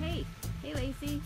hey. Hey, Lacey.